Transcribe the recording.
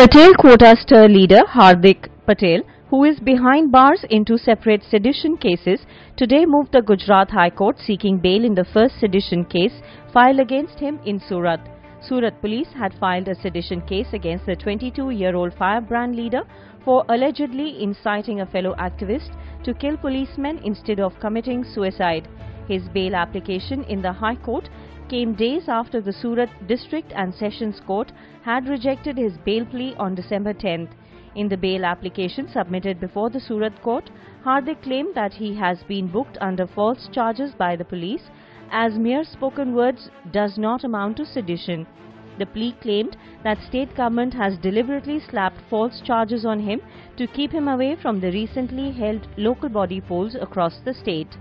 Patel quota stir leader Hardik Patel, who is behind bars in two separate sedition cases, today moved the Gujarat High Court seeking bail in the first sedition case filed against him in Surat. Surat police had filed a sedition case against the 22-year-old firebrand leader for allegedly inciting a fellow activist to kill policemen instead of committing suicide. His bail application in the High Court came days after the Surat District and Sessions Court had rejected his bail plea on December 10th. In the bail application submitted before the Surat court, Hardik claimed that he has been booked under false charges by the police as mere spoken words does not amount to sedition. The plea claimed that state government has deliberately slapped false charges on him to keep him away from the recently held local body polls across the state.